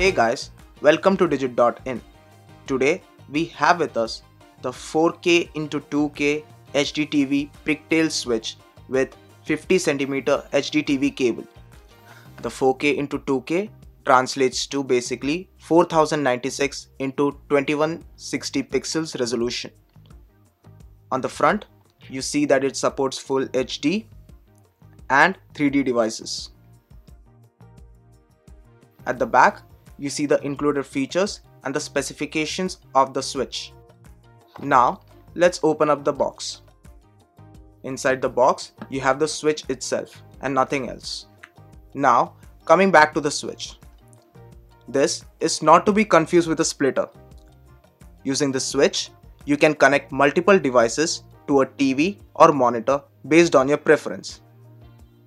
Hey guys, welcome to Digit.in. Today we have with us the 4K into 2K HDTV pigtail switch with 50cm HDTV cable. The 4K into 2K translates to basically 4096 into 2160 pixels resolution. On the front, you see that it supports full HD and 3D devices. At the back, you see the included features and the specifications of the switch. Now, let's open up the box. Inside the box, you have the switch itself and nothing else. Now, coming back to the switch. This is not to be confused with a splitter. Using the switch, you can connect multiple devices to a TV or monitor based on your preference.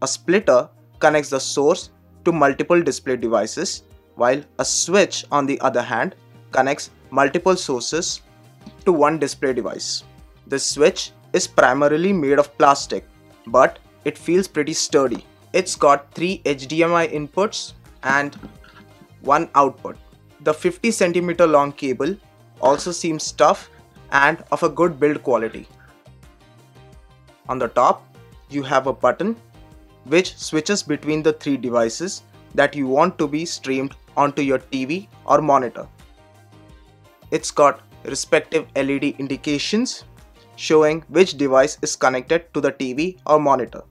A splitter connects the source to multiple display devices, while a switch, on the other hand, connects multiple sources to one display device. This switch is primarily made of plastic, but it feels pretty sturdy. It's got three HDMI inputs and one output. The 50 centimeter long cable also seems tough and of a good build quality. On the top, you have a button which switches between the three devices that you want to be streamed onto your TV or monitor. It's got respective LED indications showing which device is connected to the TV or monitor.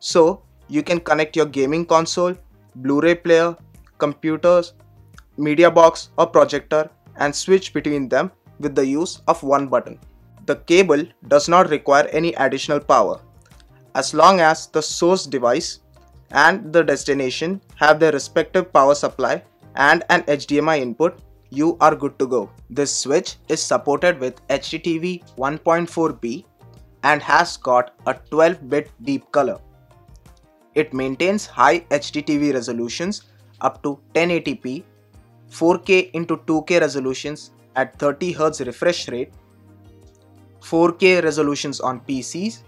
So you can connect your gaming console, Blu-ray player, computers, media box or projector and switch between them with the use of one button. The cable does not require any additional power as long as the source device and the destination have their respective power supply and an HDMI input, you are good to go. This switch is supported with HDMI 1.4b and has got a 12-bit deep color. It maintains high HDTV resolutions up to 1080p, 4K into 2K resolutions at 30Hz refresh rate, 4K resolutions on PCs,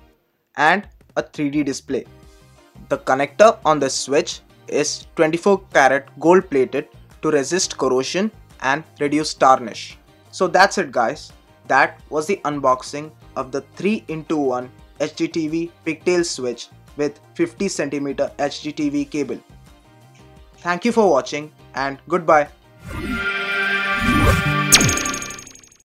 and a 3D display. The connector on the switch is 24 karat gold plated to resist corrosion and reduce tarnish. So that's it guys. That was the unboxing of the 3 into 1 HDTV pigtail switch with 50cm HDTV cable. Thank you for watching and goodbye.